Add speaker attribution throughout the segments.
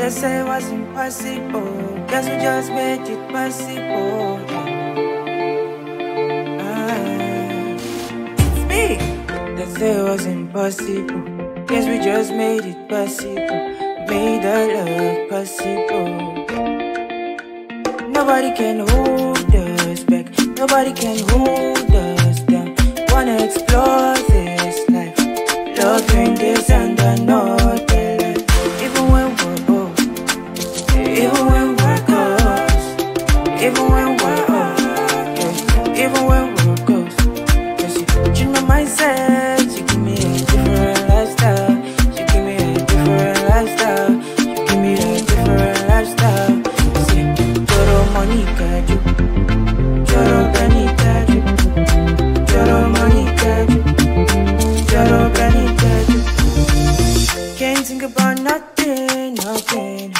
Speaker 1: They say it was impossible. Guess we just made it possible. Ah, it's me. They say it was impossible. Guess we just made it possible. Made our love possible. Nobody can hold us back. Nobody can hold us down. Wanna explore this life. Love in this and another life. Even when we're. Even when we're. Even when we're. Cause you, you know myself. She give me a different lifestyle. She give me a different lifestyle. She give me a different lifestyle. See, Joro Monica, you. Joro Benita, you. Joro Monica, you. Joro Benita, you. Can't think about nothing, nothing,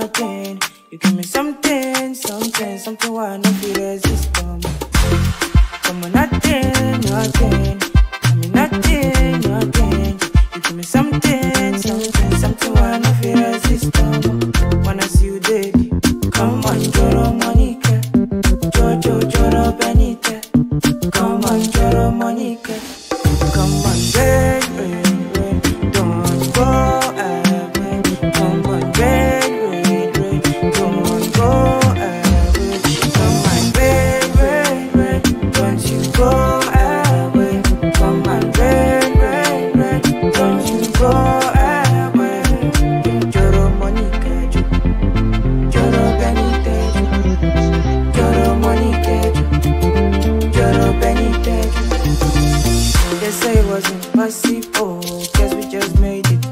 Speaker 1: nothing. You give me something, something, something why I no feel resist. Come, come on, nothing, nothing. I mean nothing, nothing. You give me something, something, something why I no feel resist. Come, wanna see you dead. Come on, Joro Monica, Jojo Joro Benita. Come on, Joro Monica.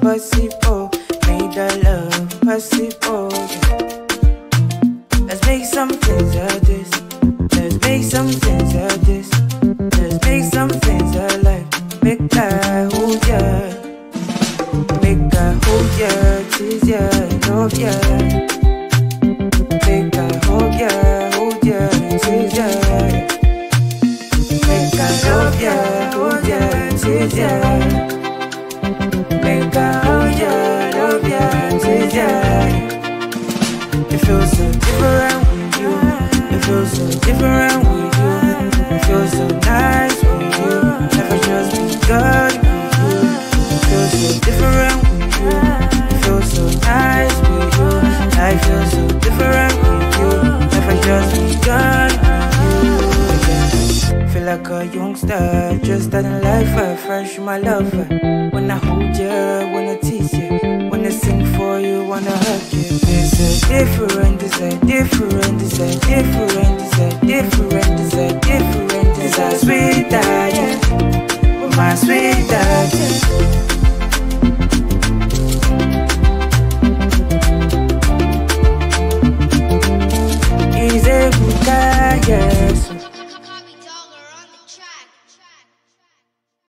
Speaker 1: Possible. Made our love possible. Let's make some things of this. Let's make some things of this. Let's make some things alive. Make that hold ya. Make that hold ya. Tease ya. Love ya. Make that hold ya. Hold ya. Tease ya. Make I love ya, hold ya, tease ya. Different with you. It feels so different with you. It feels so nice with you. Has just begun with you. It feels so different with you. It feels so nice with you. Life feels so different with you. Has just begun with you. Feel like a youngster, just starting life uh, fresh, my lover. When I hold you, wanna tease different